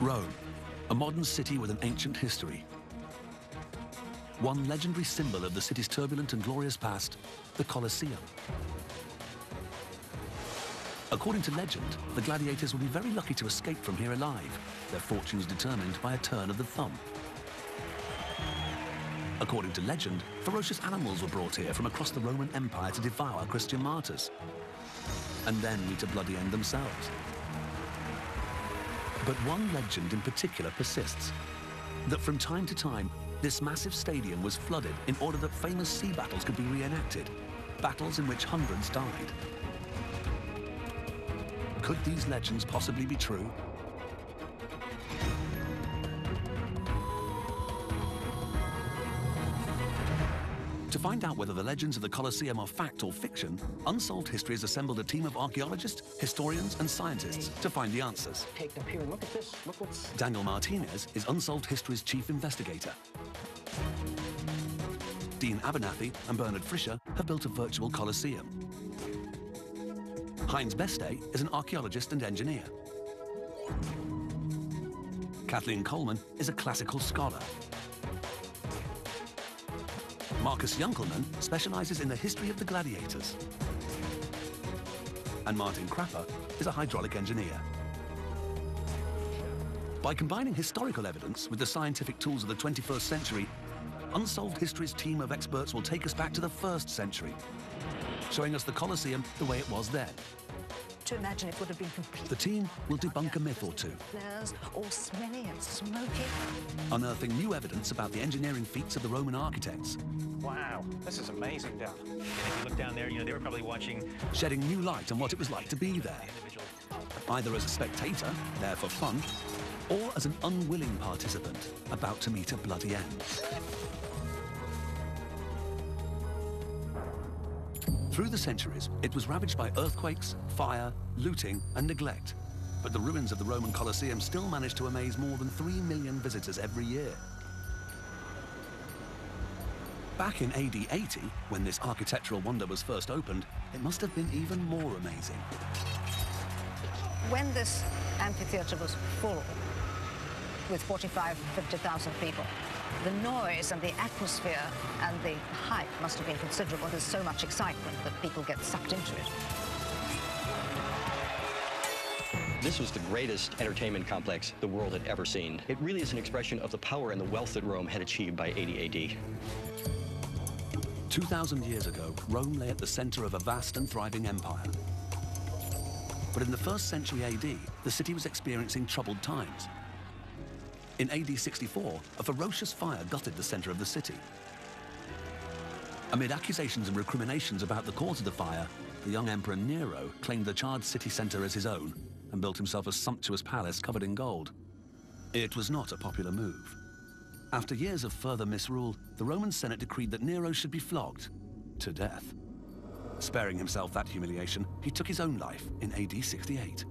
Rome, a modern city with an ancient history. One legendary symbol of the city's turbulent and glorious past, the Colosseum. According to legend, the gladiators would be very lucky to escape from here alive, their fortunes determined by a turn of the thumb. According to legend, ferocious animals were brought here from across the Roman Empire to devour Christian martyrs, and then meet a bloody end themselves. But one legend in particular persists, that from time to time, this massive stadium was flooded in order that famous sea battles could be reenacted, battles in which hundreds died. Could these legends possibly be true? Find out whether the legends of the Colosseum are fact or fiction, Unsolved History has assembled a team of archaeologists, historians, and scientists to find the answers. Take them here and look at this. Look what's. Daniel Martinez is Unsolved History's chief investigator. Dean Abernathy and Bernard Frischer have built a virtual Colosseum. Heinz Beste is an archaeologist and engineer. Kathleen Coleman is a classical scholar. Marcus Junkelmann specializes in the history of the gladiators. And Martin Crapper is a hydraulic engineer. By combining historical evidence with the scientific tools of the 21st century, Unsolved History's team of experts will take us back to the first century, showing us the Colosseum the way it was then. To imagine it would have been complete. The team will debunk a myth or two, Flares, all smelly and smoky. unearthing new evidence about the engineering feats of the Roman architects, Wow, this is amazing down. And if you look down there, you know, they were probably watching shedding new light on what it was like to be there, either as a spectator, there for fun, or as an unwilling participant, about to meet a bloody end. Through the centuries, it was ravaged by earthquakes, fire, looting, and neglect. But the ruins of the Roman Colosseum still manage to amaze more than 3 million visitors every year. Back in AD 80, when this architectural wonder was first opened, it must have been even more amazing. When this amphitheater was full with 45, 50,000 people, the noise and the atmosphere and the hype must have been considerable. There's so much excitement that people get sucked into it. This was the greatest entertainment complex the world had ever seen. It really is an expression of the power and the wealth that Rome had achieved by 80 AD. 2,000 years ago, Rome lay at the center of a vast and thriving empire. But in the first century AD, the city was experiencing troubled times. In AD 64, a ferocious fire gutted the center of the city. Amid accusations and recriminations about the cause of the fire, the young emperor Nero claimed the charred city center as his own and built himself a sumptuous palace covered in gold. It was not a popular move. After years of further misrule, the Roman Senate decreed that Nero should be flogged to death. Sparing himself that humiliation, he took his own life in AD 68.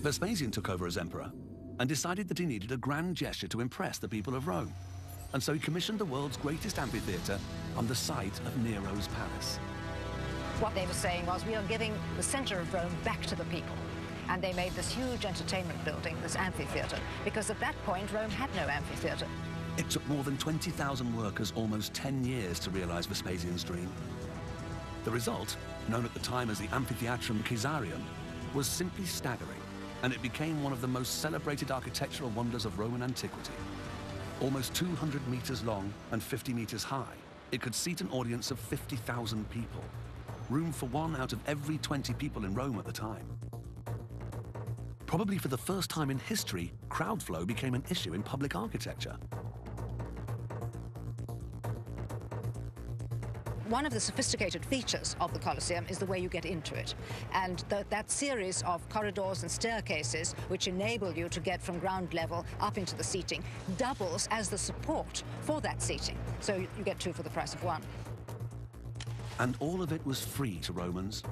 Vespasian took over as emperor and decided that he needed a grand gesture to impress the people of Rome. And so he commissioned the world's greatest amphitheater on the site of Nero's palace. What they were saying was, we are giving the center of Rome back to the people. And they made this huge entertainment building, this amphitheater, because at that point, Rome had no amphitheater. It took more than 20,000 workers almost 10 years to realize Vespasian's dream. The result, known at the time as the Amphitheatrum Caesarium, was simply staggering, and it became one of the most celebrated architectural wonders of Roman antiquity. Almost 200 meters long and 50 meters high, it could seat an audience of 50,000 people, room for one out of every 20 people in Rome at the time. Probably for the first time in history, crowd flow became an issue in public architecture. One of the sophisticated features of the Colosseum is the way you get into it. And th that series of corridors and staircases, which enable you to get from ground level up into the seating, doubles as the support for that seating. So you you get two for the price of one. And all of it was free to Romans.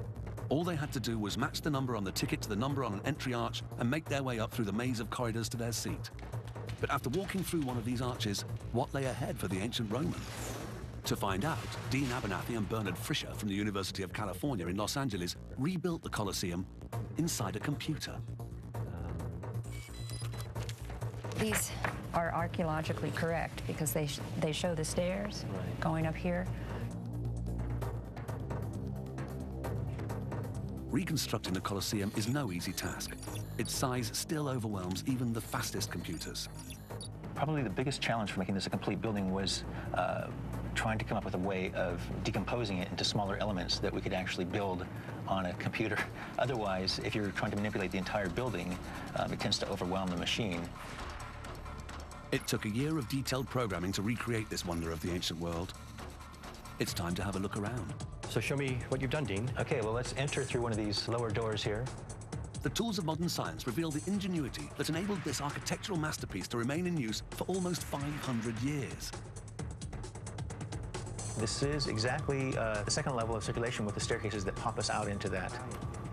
All they had to do was match the number on the ticket to the number on an entry arch and make their way up through the maze of corridors to their seat. But after walking through one of these arches, what lay ahead for the ancient Roman? To find out, Dean Abernathy and Bernard Frischer from the University of California in Los Angeles rebuilt the Colosseum inside a computer. these are archaeologically correct because they, sh they show the stairs right. going up here. Reconstructing the Colosseum is no easy task. Its size still overwhelms even the fastest computers. Probably the biggest challenge for making this a complete building was uh, trying to come up with a way of decomposing it into smaller elements that we could actually build on a computer. Otherwise, if you're trying to manipulate the entire building, um, it tends to overwhelm the machine. It took a year of detailed programming to recreate this wonder of the ancient world. It's time to have a look around. So show me what you've done, Dean. Okay, well, let's enter through one of these lower doors here. The tools of modern science reveal the ingenuity that enabled this architectural masterpiece to remain in use for almost 500 years. This is exactly uh, the second level of circulation with the staircases that pop us out into that.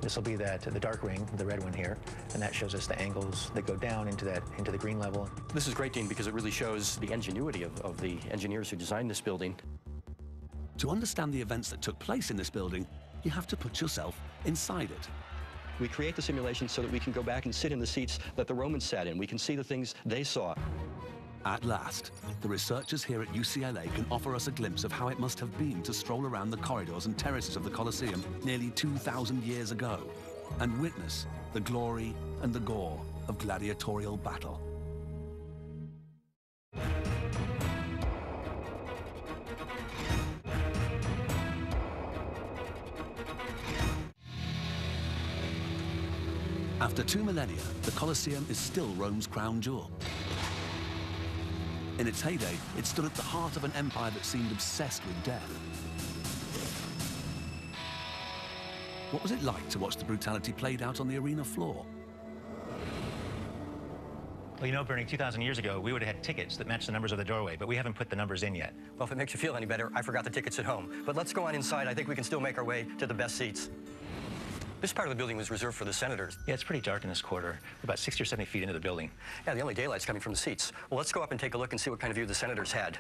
This will be that the dark ring, the red one here, and that shows us the angles that go down into that into the green level. This is great, Dean, because it really shows the ingenuity of, of the engineers who designed this building. To understand the events that took place in this building, you have to put yourself inside it. We create the simulation so that we can go back and sit in the seats that the Romans sat in. We can see the things they saw. At last, the researchers here at UCLA can offer us a glimpse of how it must have been to stroll around the corridors and terraces of the Colosseum nearly 2,000 years ago and witness the glory and the gore of gladiatorial battle. After two millennia, the Colosseum is still Rome's crown jewel. In its heyday, it stood at the heart of an empire that seemed obsessed with death. What was it like to watch the brutality played out on the arena floor? Well, you know, Bernie, 2,000 years ago, we would have had tickets that matched the numbers of the doorway, but we haven't put the numbers in yet. Well, if it makes you feel any better, I forgot the tickets at home. But let's go on inside. I think we can still make our way to the best seats. This part of the building was reserved for the senators. Yeah, it's pretty dark in this corridor. We're about 60 or 70 feet into the building. Yeah, the only daylight's coming from the seats. Well, let's go up and take a look and see what kind of view the senators had.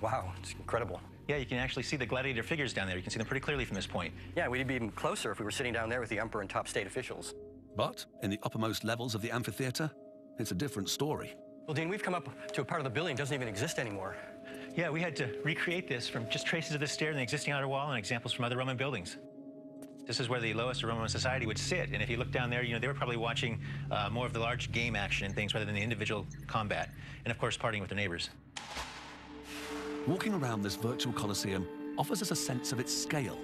Wow, it's incredible. Yeah, you can actually see the gladiator figures down there. You can see them pretty clearly from this point. Yeah, we'd be even closer if we were sitting down there with the emperor and top state officials. But in the uppermost levels of the amphitheater, it's a different story. Well, Dean, we've come up to a part of the building that doesn't even exist anymore. Yeah, we had to recreate this from just traces of the stair in the existing outer wall and examples from other Roman buildings. This is where the lowest of Roman society would sit. And if you look down there, you know, they were probably watching uh, more of the large game action and things rather than the individual combat. And of course, partying with their neighbors. Walking around this virtual Colosseum offers us a sense of its scale,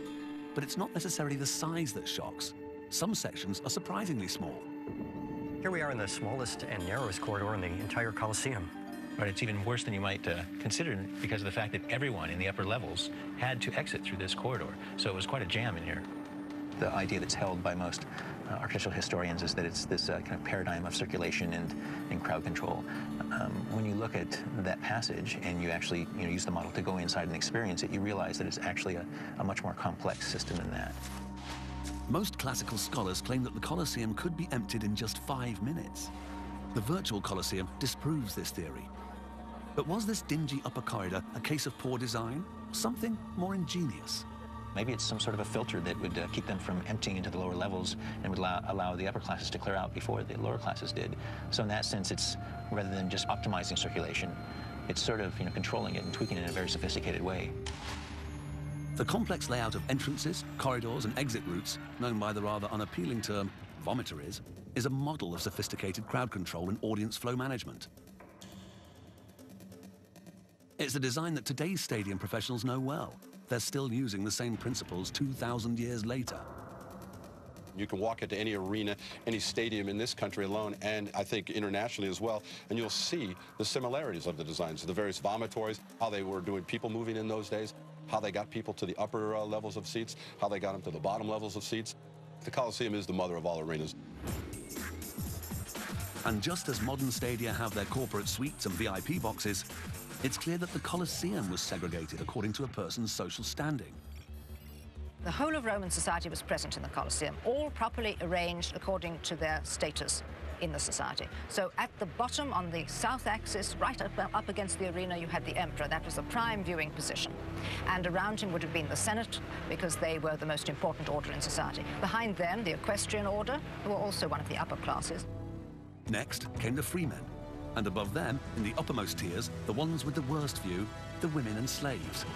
but it's not necessarily the size that shocks. Some sections are surprisingly small. Here we are in the smallest and narrowest corridor in the entire Colosseum. But it's even worse than you might uh, consider because of the fact that everyone in the upper levels had to exit through this corridor. So it was quite a jam in here the idea that's held by most uh, architectural historians is that it's this uh, kind of paradigm of circulation and, and crowd control. Um, when you look at that passage and you actually you know, use the model to go inside and experience it, you realize that it's actually a, a much more complex system than that. Most classical scholars claim that the Colosseum could be emptied in just five minutes. The virtual Colosseum disproves this theory. But was this dingy upper corridor a case of poor design? Something more ingenious? Maybe it's some sort of a filter that would uh, keep them from emptying into the lower levels and would allow, allow the upper classes to clear out before the lower classes did. So in that sense, it's rather than just optimizing circulation, it's sort of you know controlling it and tweaking it in a very sophisticated way. The complex layout of entrances, corridors, and exit routes, known by the rather unappealing term vomitories, is a model of sophisticated crowd control and audience flow management. It's a design that today's stadium professionals know well, they're still using the same principles 2,000 years later. You can walk into any arena, any stadium in this country alone, and I think internationally as well, and you'll see the similarities of the designs, the various vomitories, how they were doing people moving in those days, how they got people to the upper uh, levels of seats, how they got them to the bottom levels of seats. The Coliseum is the mother of all arenas. And just as modern stadia have their corporate suites and VIP boxes, it's clear that the Colosseum was segregated according to a person's social standing. The whole of Roman society was present in the Colosseum, all properly arranged according to their status in the society. So at the bottom on the south axis, right up, up against the arena, you had the emperor. That was a prime viewing position. And around him would have been the Senate, because they were the most important order in society. Behind them, the equestrian order, who were also one of the upper classes. Next came the freemen, and above them, in the uppermost tiers, the ones with the worst view, the women and slaves.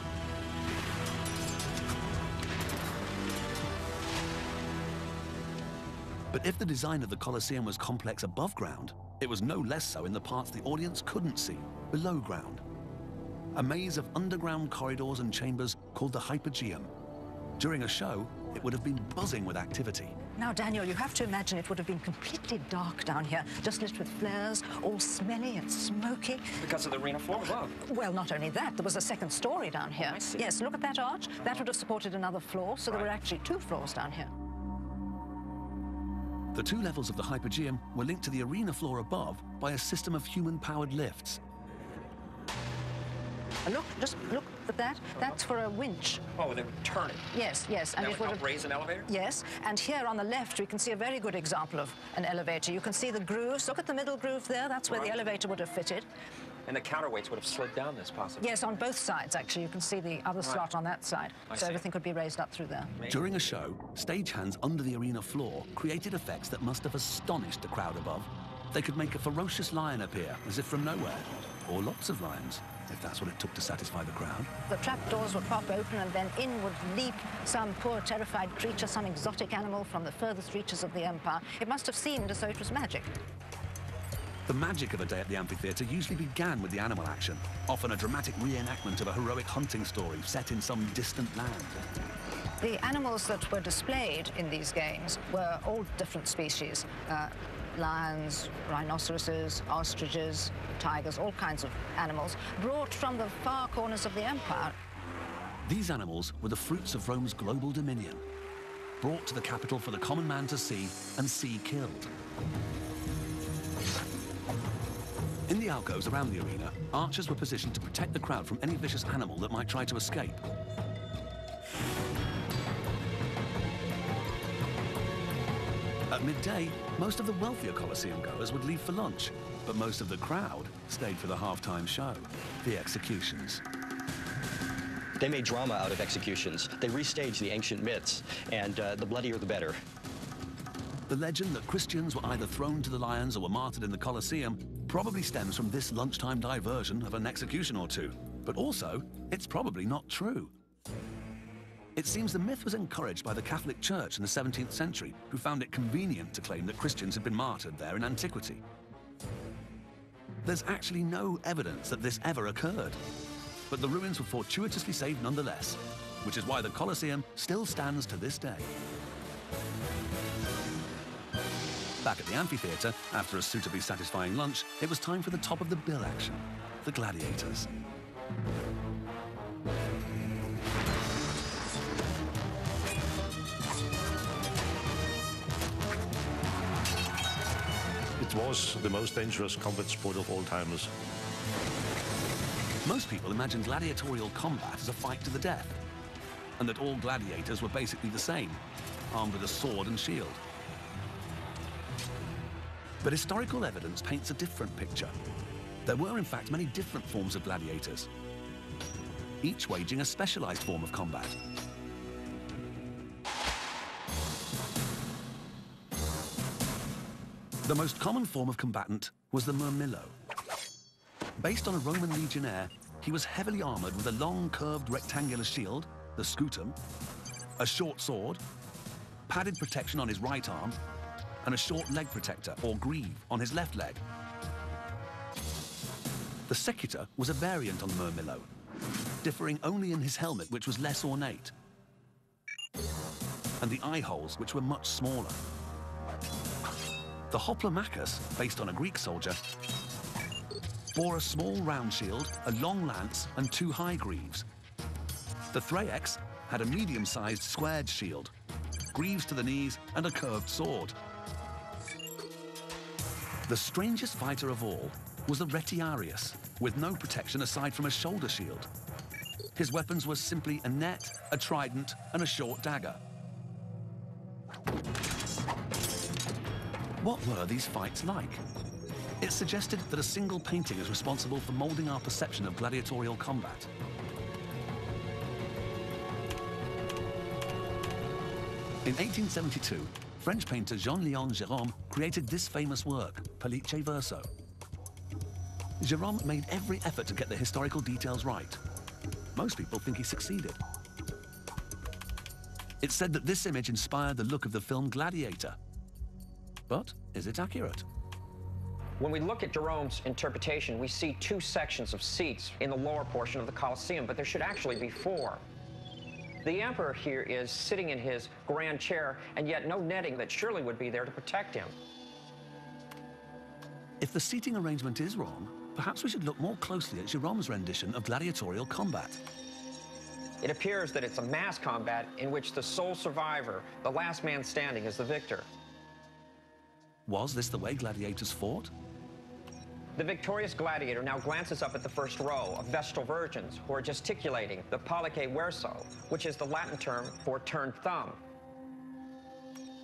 But if the design of the Colosseum was complex above ground, it was no less so in the parts the audience couldn't see, below ground. A maze of underground corridors and chambers called the Hypogeum. During a show, it would have been buzzing with activity. Now, Daniel, you have to imagine it would have been completely dark down here, just lit with flares, all smelly and smoky. Because of the arena floor above. Well, not only that, there was a second story down here. I see. Yes, look at that arch. That would have supported another floor, so there were actually two floors down here. The two levels of the Hypogeum were linked to the arena floor above by a system of human-powered lifts. Uh, Look, just look at that. That's for a winch. Oh, they would turn it. Yes, yes. That it would would help have raise an elevator? Yes, and here on the left we can see a very good example of an elevator. You can see the grooves. Look at the middle groove there. That's where the elevator would have fitted. And the counterweights would have slid down this possibly. Yes, on both sides actually. You can see the other slot on that side. I so see. everything could be raised up through there. During a show, stagehands under the arena floor created effects that must have astonished the crowd above. They could make a ferocious lion appear, as if from nowhere, or lots of lions, if that's what it took to satisfy the crowd. The trapdoors would pop open and then in would leap some poor terrified creature, some exotic animal from the furthest reaches of the Empire. It must have seemed as though it was magic. The magic of a day at the amphitheatre usually began with the animal action, often a dramatic reenactment of a heroic hunting story set in some distant land. The animals that were displayed in these games were all different species. Uh, lions, rhinoceroses, ostriches, tigers, all kinds of animals, brought from the far corners of the empire. These animals were the fruits of Rome's global dominion, brought to the capital for the common man to see and see killed. In the alcoves around the arena, archers were positioned to protect the crowd from any vicious animal that might try to escape. Midday, most of the wealthier Colosseum goers would leave for lunch, but most of the crowd stayed for the halftime show, the executions. They made drama out of executions. They restaged the ancient myths, and uh, the bloodier the better. The legend that Christians were either thrown to the lions or were martyred in the Colosseum probably stems from this lunchtime diversion of an execution or two. But also, it's probably not true. It seems the myth was encouraged by the Catholic Church in the 17th century, who found it convenient to claim that Christians had been martyred there in antiquity. There's actually no evidence that this ever occurred. But the ruins were fortuitously saved nonetheless, which is why the Colosseum still stands to this day. Back at the amphitheatre, after a suitably satisfying lunch, it was time for the top of the bill action, the gladiators. It was the most dangerous combat sport of all timers. Most people imagine gladiatorial combat as a fight to the death, and that all gladiators were basically the same, armed with a sword and shield. But historical evidence paints a different picture. There were, in fact, many different forms of gladiators, each waging a specialized form of combat. The most common form of combatant was the murmillo. Based on a Roman legionnaire, he was heavily armored with a long, curved rectangular shield, the scutum, a short sword, padded protection on his right arm, and a short leg protector, or greave, on his left leg. The secutor was a variant on the murmillo, differing only in his helmet, which was less ornate, and the eye holes, which were much smaller. The hoplomachus, based on a Greek soldier, bore a small round shield, a long lance, and two high greaves. The Thraex had a medium-sized squared shield, greaves to the knees, and a curved sword. The strangest fighter of all was the Retiarius, with no protection aside from a shoulder shield. His weapons were simply a net, a trident, and a short dagger. What were these fights like? It suggested that a single painting is responsible for molding our perception of gladiatorial combat. In 1872, French painter Jean-Léon Gérôme created this famous work, Pollice Verso. Gérôme made every effort to get the historical details right. Most people think he succeeded. It's said that this image inspired the look of the film Gladiator. But is it accurate? When we look at Gérôme's interpretation, we see two sections of seats in the lower portion of the Colosseum, but there should actually be four. The emperor here is sitting in his grand chair, and yet no netting that surely would be there to protect him. If the seating arrangement is wrong, perhaps we should look more closely at Gérôme's rendition of gladiatorial combat. It appears that it's a mass combat in which the sole survivor, the last man standing, is the victor. Was this the way gladiators fought? The victorious gladiator now glances up at the first row of Vestal virgins who are gesticulating the pollice verso, which is the Latin term for turned thumb.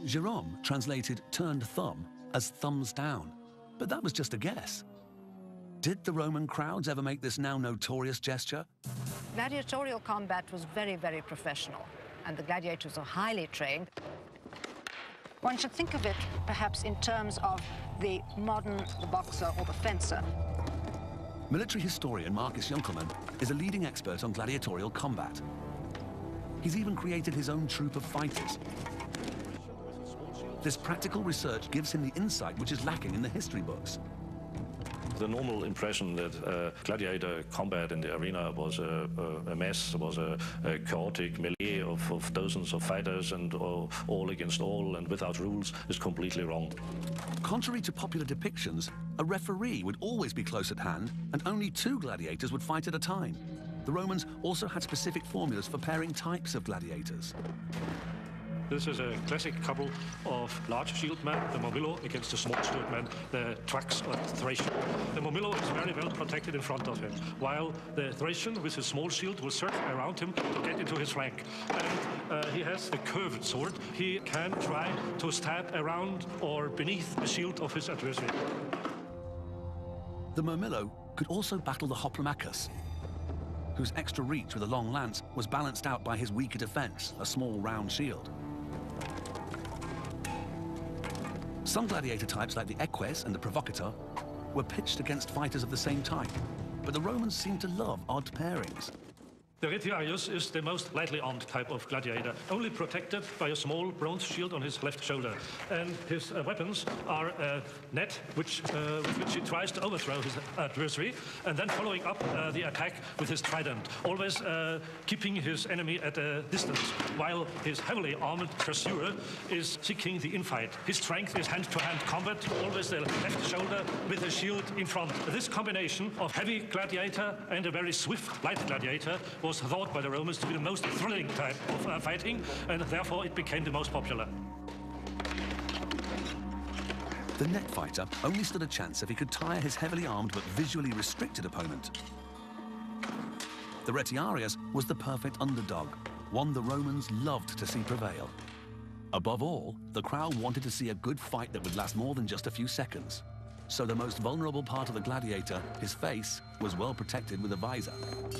Gérôme translated turned thumb as thumbs down, but that was just a guess. Did the Roman crowds ever make this now notorious gesture? Gladiatorial combat was very, very professional, and the gladiators are highly trained. One should think of it perhaps in terms of the modern the boxer or the fencer. Military historian Marcus Junkelmann is a leading expert on gladiatorial combat. He's even created his own troop of fighters. This practical research gives him the insight which is lacking in the history books. The normal impression that uh, gladiator combat in the arena was a, a, mess, was a, a chaotic melee of, of, dozens of fighters and all, all against all and without rules is completely wrong. Contrary to popular depictions, a referee would always be close at hand and only two gladiators would fight at a time. The Romans also had specific formulas for pairing types of gladiators. This is a classic couple of large shield men, the Murmillo against the small shield men, the Trax or Thracian. The Murmillo is very well protected in front of him, while the Thracian with his small shield will circle around him to get into his flank. And uh, he has a curved sword. He can try to stab around or beneath the shield of his adversary. The Murmillo could also battle the Hoplomachus, whose extra reach with a long lance was balanced out by his weaker defense, a small round shield. Some gladiator types, like the eques and the provocator, were pitched against fighters of the same type, but the Romans seemed to love odd pairings. The Retiarius is the most lightly armed type of gladiator, only protected by a small bronze shield on his left shoulder. And his uh, weapons are a net which, uh, with which he tries to overthrow his adversary, and then following up uh, the attack with his trident, always uh, keeping his enemy at a distance, while his heavily armored pursuer is seeking the infight. His strength is hand-to-hand -hand combat, always the left shoulder with a shield in front. This combination of heavy gladiator and a very swift light gladiator was thought by the Romans to be the most thrilling type of uh, fighting, and therefore it became the most popular. The net fighter only stood a chance if he could tire his heavily armed but visually restricted opponent. The Retiarius was the perfect underdog, one the Romans loved to see prevail. Above all, the crowd wanted to see a good fight that would last more than just a few seconds. So the most vulnerable part of the gladiator, his face, was well protected with a visor.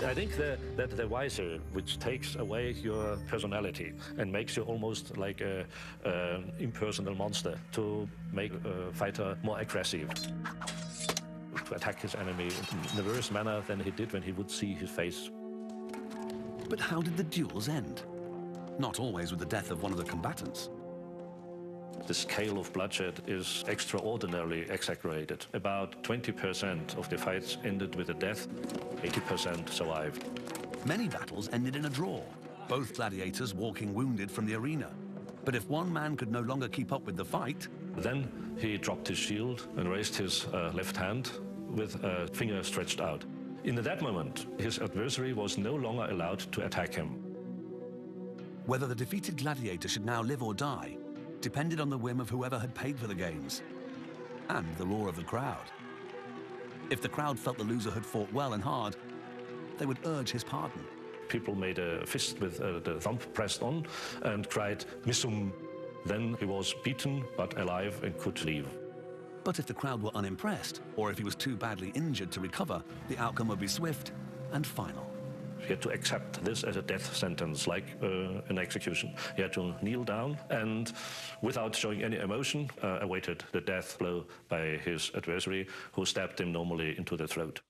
I think the, that the visor, which takes away your personality and makes you almost like an impersonal monster to make a fighter more aggressive to attack his enemy in a worse manner than he did when he would see his face. But how did the duels end? Not always with the death of one of the combatants. The scale of bloodshed is extraordinarily exaggerated. About 20% of the fights ended with a death, 80% survived. Many battles ended in a draw, both gladiators walking wounded from the arena. But if one man could no longer keep up with the fight... Then he dropped his shield and raised his uh, left hand with a finger stretched out. In that moment, his adversary was no longer allowed to attack him. Whether the defeated gladiator should now live or die depended on the whim of whoever had paid for the games and the roar of the crowd. If the crowd felt the loser had fought well and hard, they would urge his pardon. People made a fist with uh, the thumb pressed on and cried, Missum. Then he was beaten but alive and could leave. But if the crowd were unimpressed, or if he was too badly injured to recover, the outcome would be swift and final. He had to accept this as a death sentence, like uh, an execution. He had to kneel down and, without showing any emotion, uh, awaited the death blow by his adversary, who stabbed him normally into the throat.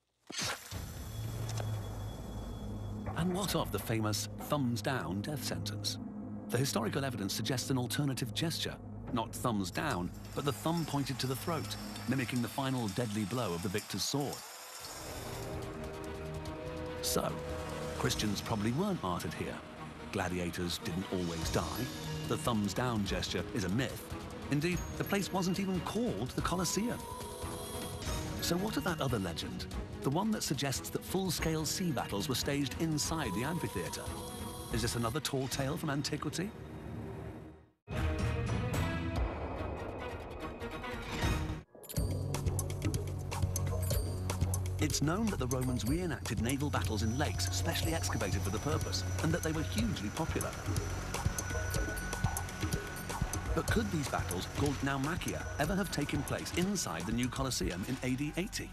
And what of the famous thumbs down death sentence? The historical evidence suggests an alternative gesture, not thumbs down, but the thumb pointed to the throat, mimicking the final deadly blow of the victor's sword. So, Christians probably weren't martyred here. Gladiators didn't always die. The thumbs down gesture is a myth. Indeed, the place wasn't even called the Colosseum. So what of that other legend? The one that suggests that full-scale sea battles were staged inside the amphitheatre? Is this another tall tale from antiquity? It's known that the Romans reenacted naval battles in lakes specially excavated for the purpose, and that they were hugely popular. But could these battles, called Naumachia, ever have taken place inside the new Colosseum in AD 80?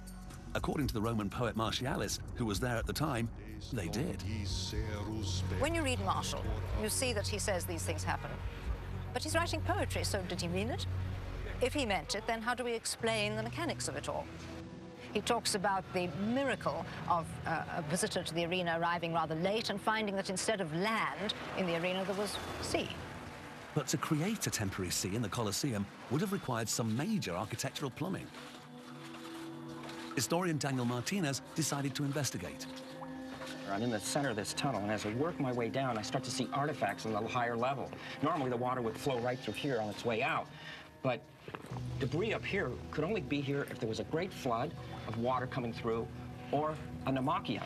According to the Roman poet Martialis, who was there at the time, they did. When you read Martial, you see that he says these things happen. But he's writing poetry, so did he mean it? If he meant it, then how do we explain the mechanics of it all? He talks about the miracle of uh, a visitor to the arena arriving rather late and finding that instead of land in the arena, there was sea. But to create a temporary sea in the Colosseum would have required some major architectural plumbing. Historian Daniel Martinez decided to investigate. I'm in the center of this tunnel, and as I work my way down, I start to see artifacts on the higher level. Normally, the water would flow right through here on its way out, but debris up here could only be here if there was a great flood of water coming through or a naumachia.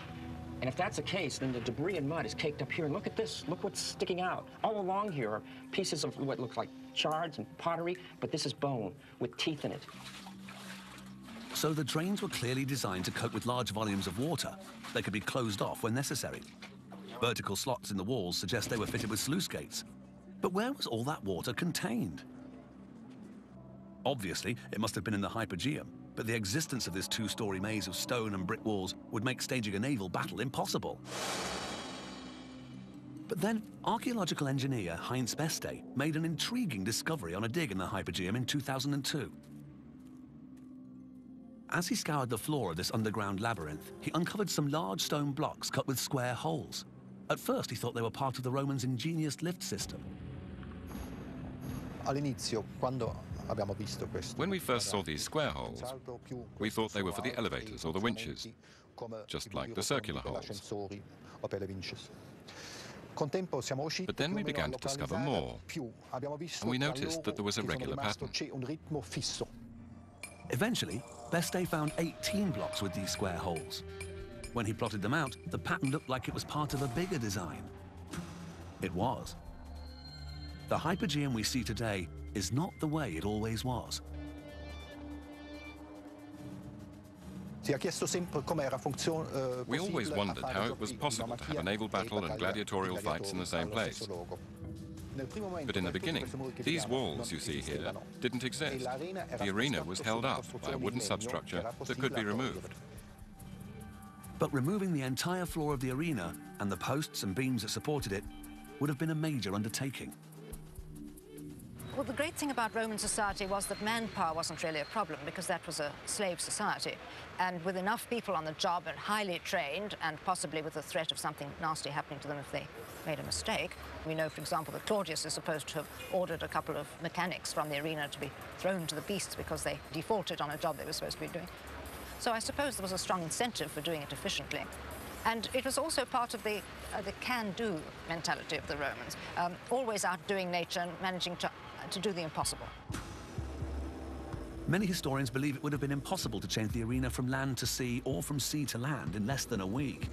And if that's the case, then the debris and mud is caked up here. And look at this. Look what's sticking out. All along here are pieces of what looks like shards and pottery, but this is bone with teeth in it. So the drains were clearly designed to cope with large volumes of water. They could be closed off when necessary. Vertical slots in the walls suggest they were fitted with sluice gates. But where was all that water contained? Obviously, it must have been in the Hypogeum, but the existence of this two-story maze of stone and brick walls would make staging a naval battle impossible. But then, archaeological engineer Heinz Beste made an intriguing discovery on a dig in the Hypogeum in 2002. As he scoured the floor of this underground labyrinth, he uncovered some large stone blocks cut with square holes. At first, he thought they were part of the Romans' ingenious lift system. All'inizio, quando when we first saw these square holes, we thought they were for the elevators or the winches, just like the circular holes. But then we began to discover more, and we noticed that there was a regular pattern. Eventually, Beste found 18 blocks with these square holes. When he plotted them out, the pattern looked like it was part of a bigger design. It was. The Hypogeum we see today is not the way it always was. We always wondered how it was possible to have a naval battle and gladiatorial fights in the same place. But in the beginning, these walls you see here didn't exist. The arena was held up by a wooden substructure that could be removed. But removing the entire floor of the arena and the posts and beams that supported it would have been a major undertaking. Well, the great thing about Roman society was that manpower wasn't really a problem because that was a slave society. And with enough people on the job and highly trained, and possibly with the threat of something nasty happening to them if they made a mistake. We know, for example, that Claudius is supposed to have ordered a couple of mechanics from the arena to be thrown to the beasts because they defaulted on a job they were supposed to be doing. So I suppose there was a strong incentive for doing it efficiently. And it was also part of the, uh, the can-do mentality of the Romans, um, always outdoing nature and managing to to do the impossible. Many historians believe it would have been impossible to change the arena from land to sea or from sea to land in less than a week.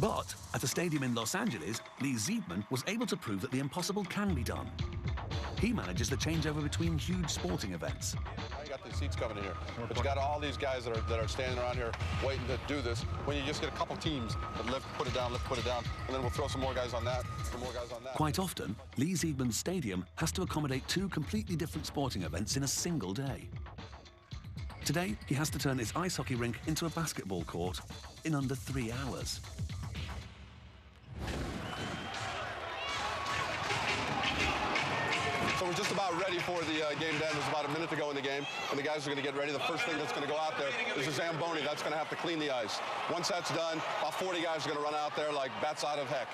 But at a stadium in Los Angeles, Lee Zeidman was able to prove that the impossible can be done. He manages the changeover between huge sporting events seats coming in here. But you got all these guys that are that are standing around here waiting to do this. When you just get a couple teams that lift, put it down, lift, put it down, and then we'll throw some more guys on that, some more guys on that. Quite often, Lee Zeidman's stadium has to accommodate two completely different sporting events in a single day. Today, he has to turn his ice hockey rink into a basketball court in under three hours. So we're just about ready for the uh, game to end. There's about a minute to go in the game, and the guys are going to get ready. The first thing that's going to go out there is a Zamboni. That's going to have to clean the ice. Once that's done, about 40 guys are going to run out there like bats out of heck.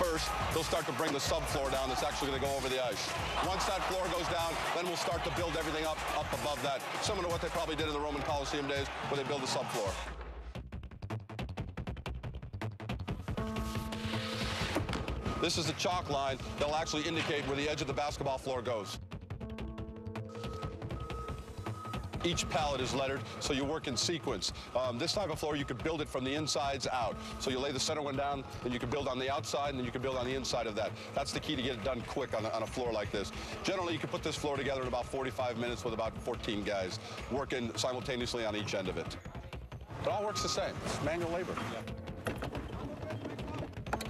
First, they'll start to bring the subfloor down that's actually going to go over the ice. Once that floor goes down, then we'll start to build everything up, up above that, similar to what they probably did in the Roman Coliseum days where they build the subfloor. This is the chalk line that'll actually indicate where the edge of the basketball floor goes. Each pallet is lettered, so you work in sequence. Um, this type of floor, you could build it from the insides out. So you lay the center one down, then you can build on the outside, and then you can build on the inside of that. That's the key to get it done quick on on a floor like this. Generally, you can put this floor together in about 45 minutes with about 14 guys working simultaneously on each end of it. It all works the same. It's manual labor.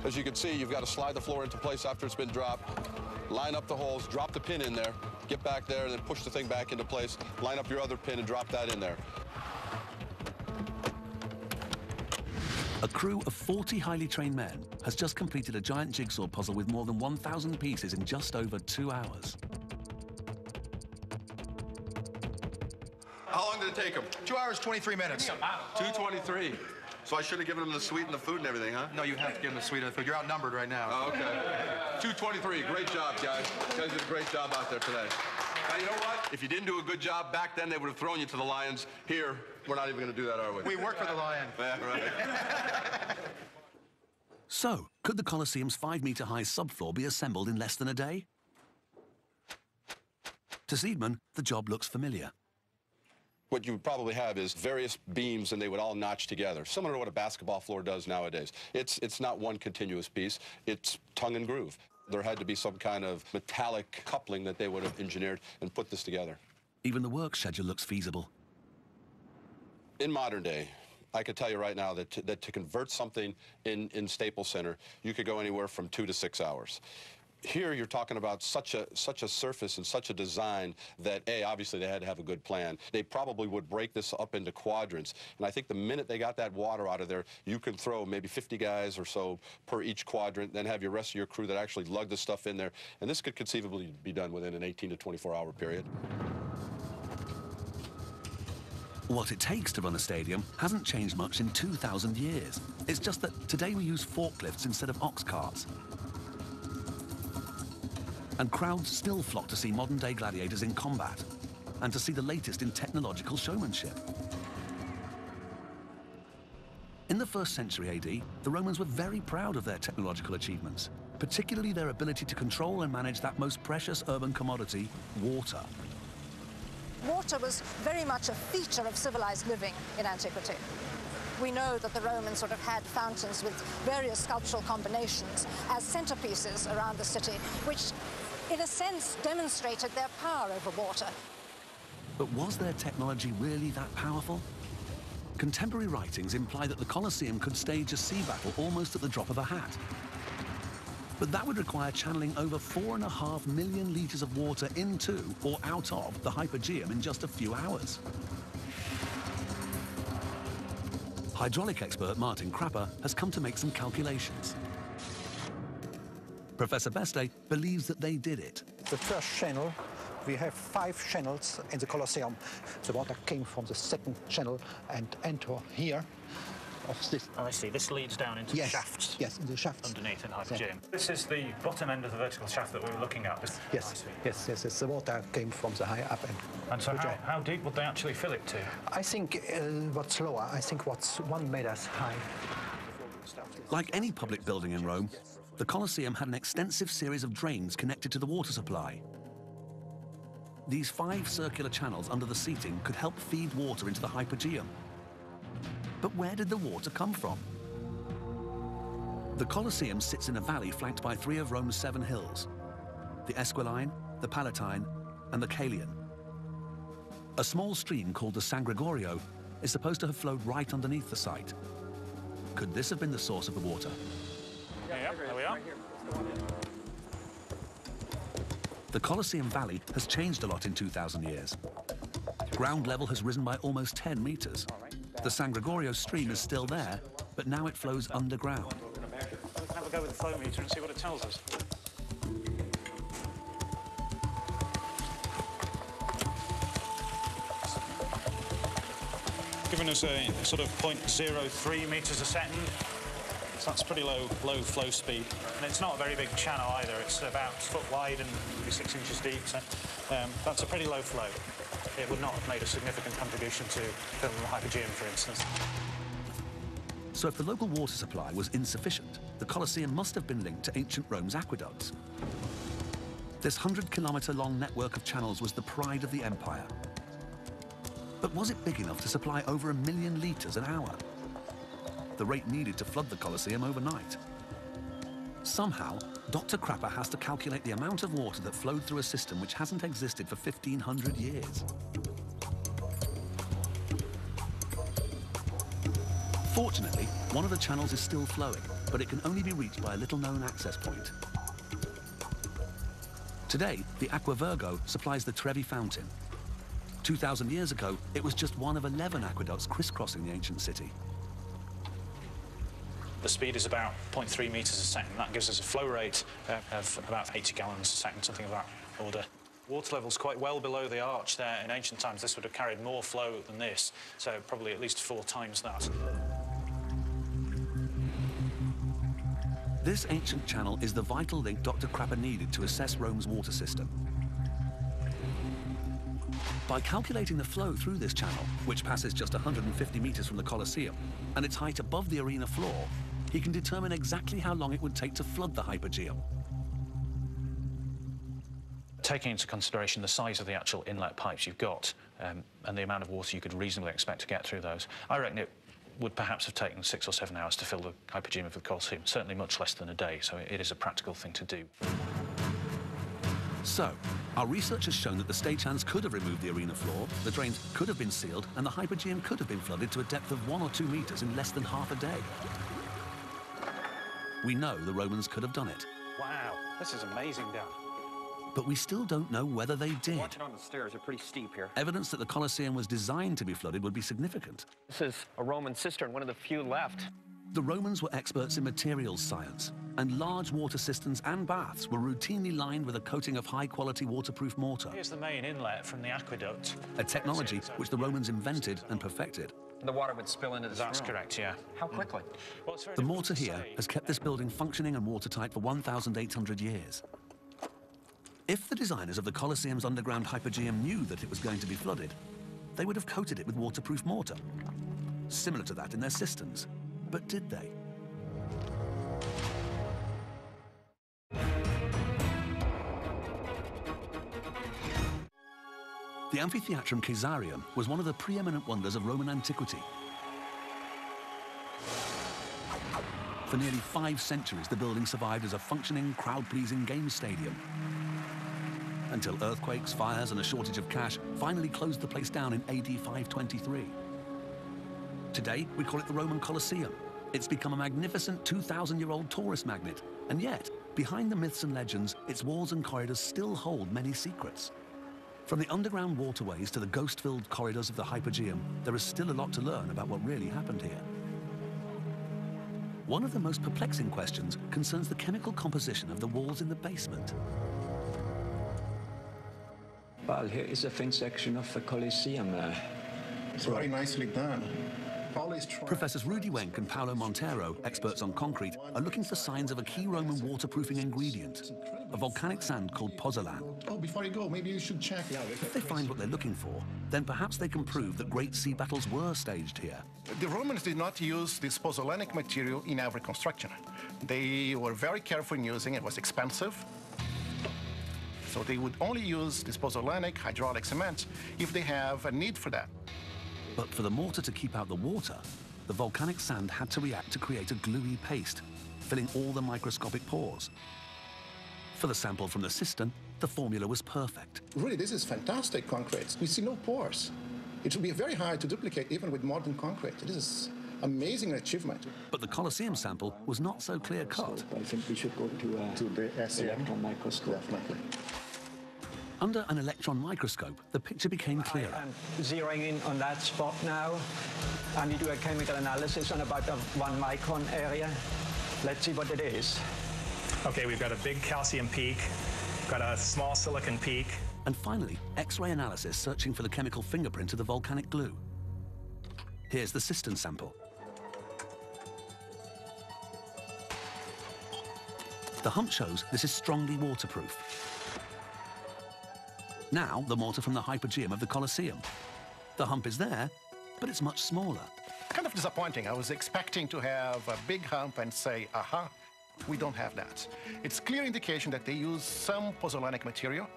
As you can see, you've got to slide the floor into place after it's been dropped, line up the holes, drop the pin in there, get back there, and then push the thing back into place, line up your other pin and drop that in there. A crew of 40 highly trained men has just completed a giant jigsaw puzzle with more than 1,000 pieces in just over two hours. How long did it take them? Two hours, 23 minutes. 223. So I should have given them the sweet and the food and everything, huh? No, you have to give them the sweet and the food. You're outnumbered right now. Oh, okay. 223. Great job, guys. You guys did a great job out there today. Now, you know what? If you didn't do a good job back then, they would have thrown you to the Lions. Here, we're not even going to do that, are we? We work for the Lion. Yeah, right. So, could the Colosseum's five-meter high subfloor be assembled in less than a day? To Zeidman, the job looks familiar. What you would probably have is various beams and they would all notch together, similar to what a basketball floor does nowadays. It's, it's not one continuous piece, it's tongue and groove. There had to be some kind of metallic coupling that they would have engineered and put this together. Even the work schedule looks feasible. In modern day, I could tell you right now that to, that to convert something in, in Staples Center, you could go anywhere from two to six hours. Here you're talking about such a such a surface and such a design that a obviously they had to have a good plan. They probably would break this up into quadrants, and I think the minute they got that water out of there, you can throw maybe 50 guys or so per each quadrant, then have your rest of your crew that actually lug the stuff in there, and this could conceivably be done within an 18 to 24 hour period. What it takes to run a stadium hasn't changed much in 2,000 years. It's just that today we use forklifts instead of ox carts. And crowds still flock to see modern-day gladiators in combat and to see the latest in technological showmanship. In the first century AD, the Romans were very proud of their technological achievements, particularly their ability to control and manage that most precious urban commodity, water. Water was very much a feature of civilized living in antiquity. We know that the Romans sort of had fountains with various sculptural combinations as centerpieces around the city, which in a sense demonstrated their power over water. But was their technology really that powerful? Contemporary writings imply that the Colosseum could stage a sea battle almost at the drop of a hat. But that would require channeling over four and a half million litres of water into or out of the Hypogeum in just a few hours. Hydraulic expert Martin Crapper has come to make some calculations. Professor Beste believes that they did it. The first channel, we have five channels in the Colosseum. The water came from the second channel and enter here. Of this. I see. This leads down into yes. the shafts. Yes, in the shafts. Underneath in Hypogeum. This is the bottom end of the vertical shaft that we were looking at. Yes, yes, yes, yes. The water came from the high up end. And so how, how, deep would they actually fill it to? I think uh, what's lower, I think what's one meters high. Like any public building in Rome, the Colosseum had an extensive series of drains connected to the water supply. These five circular channels under the seating could help feed water into the Hypogeum. But where did the water come from? The Colosseum sits in a valley flanked by three of Rome's seven hills, the Esquiline, the Palatine, and the Caelian. A small stream called the San Gregorio is supposed to have flowed right underneath the site. Could this have been the source of the water? Yeah, are. The Colosseum Valley has changed a lot in 2,000 years. Ground level has risen by almost 10 meters. The San Gregorio stream is still there, but now it flows underground. Have a go with the flow meter and see what it tells us. Giving us a sort of 0.03 meters a second. So that's pretty low, low flow speed. And it's not a very big channel either. It's about a foot wide and maybe six inches deep. So um, that's a pretty low flow. It would not have made a significant contribution to filling the hypogeum, for instance. So if the local water supply was insufficient, the Colosseum must have been linked to ancient Rome's aqueducts. This 100-kilometre-long network of channels was the pride of the empire. But was it big enough to supply over a million litres an hour? The rate needed to flood the Colosseum overnight. Somehow, Dr. Crapper has to calculate the amount of water that flowed through a system which hasn't existed for 1,500 years. Fortunately, one of the channels is still flowing, but it can only be reached by a little-known access point. Today, the Aqua Virgo supplies the Trevi Fountain. 2,000 years ago, it was just one of 11 aqueducts crisscrossing the ancient city. The speed is about 0.3 metres a second. That gives us a flow rate uh, of about 80 gallons a second, something of that order. Water level's quite well below the arch there. In ancient times, this would have carried more flow than this, so probably at least four times that. This ancient channel is the vital link Dr. Crapper needed to assess Rome's water system. By calculating the flow through this channel, which passes just 150 meters from the Colosseum, and its height above the arena floor, he can determine exactly how long it would take to flood the hypogeum. Taking into consideration the size of the actual inlet pipes you've got um, and the amount of water you could reasonably expect to get through those, I reckon it would perhaps have taken six or seven hours to fill the hypogeum of the Colosseum, certainly much less than a day, so it is a practical thing to do. So, our research has shown that the stagehands could have removed the arena floor, the drains could have been sealed, and the hypogeum could have been flooded to a depth of one or two meters in less than half a day. We know the Romans could have done it. Wow, this is amazing, down. But we still don't know whether they did. Watching on the stairs are pretty steep here. Evidence that the Colosseum was designed to be flooded would be significant. This is a Roman cistern, one of the few left. The Romans were experts in materials science, and large water cisterns and baths were routinely lined with a coating of high-quality waterproof mortar. Here's the main inlet from the aqueduct. A technology which the Romans invented and perfected. The water would spill into the That's correct, yeah. How quickly? Mm. Well, the mortar here has kept this building functioning and watertight for 1,800 years. If the designers of the Colosseum's underground hypogeum knew that it was going to be flooded, they would have coated it with waterproof mortar, similar to that in their cisterns. But did they? The Amphitheatrum Caesarium was one of the preeminent wonders of Roman antiquity. For nearly five centuries, the building survived as a functioning, crowd-pleasing game stadium. Until earthquakes, fires, and a shortage of cash finally closed the place down in AD 523. Today, we call it the Roman Colosseum. It's become a magnificent 2,000-year-old tourist magnet. And yet, behind the myths and legends, its walls and corridors still hold many secrets. From the underground waterways to the ghost-filled corridors of the Hypogeum, there is still a lot to learn about what really happened here. One of the most perplexing questions concerns the chemical composition of the walls in the basement. Well, here is a thin section of the Colosseum. Uh, it's very nicely done. Professors Rudy Wenk and Paulo Monteiro, experts on concrete, are looking for signs of a key Roman waterproofing ingredient, a volcanic sand called pozzolan. Oh, before you go, maybe you should check. If they find what they're looking for, then perhaps they can prove that great sea battles were staged here. The Romans did not use this pozzolanic material in every construction. They were very careful in using it. It was expensive. So they would only use this pozzolanic hydraulic cement if they have a need for that. But for the mortar to keep out the water, the volcanic sand had to react to create a gluey paste, filling all the microscopic pores. For the sample from the cistern, the formula was perfect. Really, this is fantastic concrete. We see no pores. It would be very hard to duplicate even with modern concrete. This is amazing achievement. But the Colosseum sample was not so clear-cut. I think we should go to, uh, to the electron microscope. Definitely. Under an electron microscope, the picture became clearer. I'm zeroing in on that spot now, and we do a chemical analysis on about a one micron area. Let's see what it is. Okay, we've got a big calcium peak, got a small silicon peak. And finally, X-ray analysis searching for the chemical fingerprint of the volcanic glue. Here's the cistern sample. The hump shows this is strongly waterproof. Now, the mortar from the hypogeum of the Colosseum. The hump is there, but it's much smaller. Kind of disappointing. I was expecting to have a big hump and say, aha, we don't have that. It's clear indication that they use some pozzolanic material.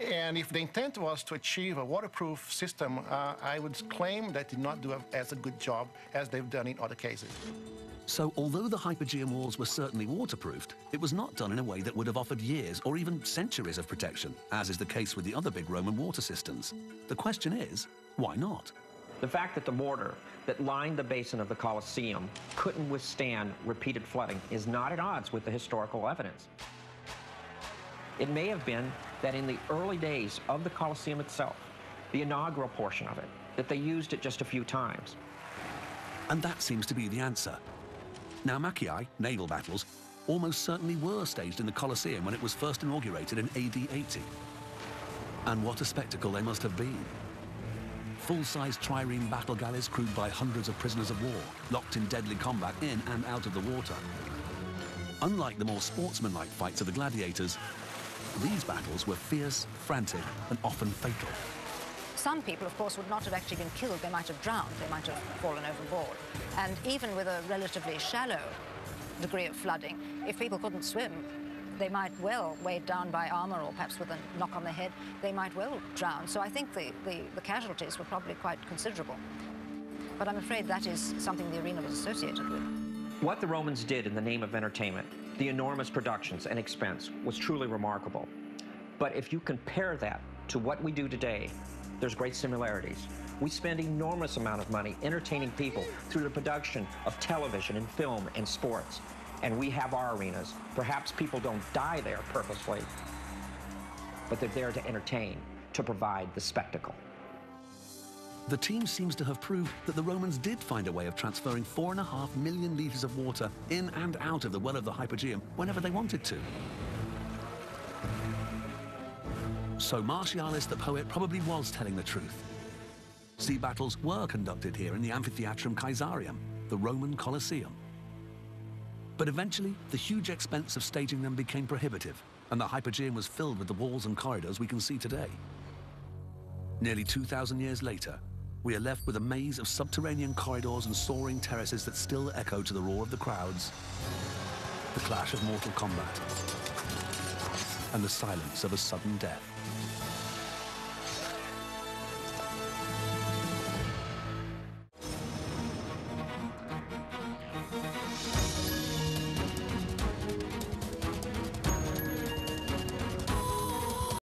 And if the intent was to achieve a waterproof system, uh, I would claim that did not do as a good job as they've done in other cases. So although the hypogeum walls were certainly waterproofed, it was not done in a way that would have offered years or even centuries of protection, as is the case with the other big Roman water systems. The question is, why not? The fact that the mortar that lined the basin of the Colosseum couldn't withstand repeated flooding is not at odds with the historical evidence. It may have been that in the early days of the Colosseum itself, the inaugural portion of it, that they used it just a few times. And that seems to be the answer. Naumachiae, naval battles, almost certainly were staged in the Colosseum when it was first inaugurated in AD 80. And what a spectacle they must have been. Full-size trireme battle galleys crewed by hundreds of prisoners of war, locked in deadly combat in and out of the water. Unlike the more sportsmanlike fights of the gladiators, these battles were fierce, frantic, and often fatal. Some people, of course, would not have actually been killed. They might have drowned. They might have fallen overboard. And even with a relatively shallow degree of flooding, if people couldn't swim, they might well, weighed down by armor or perhaps with a knock on the head, they might well drown. So I think the, the, the casualties were probably quite considerable. But I'm afraid that is something the arena was associated with. What the Romans did in the name of entertainment, the enormous productions and expense, was truly remarkable. But if you compare that to what we do today, there's great similarities. We spend enormous amount of money entertaining people through the production of television and film and sports. And we have our arenas. Perhaps people don't die there purposely, but they're there to entertain, to provide the spectacle. The team seems to have proved that the Romans did find a way of transferring four and a half million litres of water in and out of the well of the Hypogeum whenever they wanted to. So Martialis the poet probably was telling the truth. Sea battles were conducted here in the Amphitheatrum Caesarium, the Roman Colosseum. But eventually, the huge expense of staging them became prohibitive, and the Hypogeum was filled with the walls and corridors we can see today. Nearly 2,000 years later, we are left with a maze of subterranean corridors and soaring terraces that still echo to the roar of the crowds, the clash of mortal combat, and the silence of a sudden death.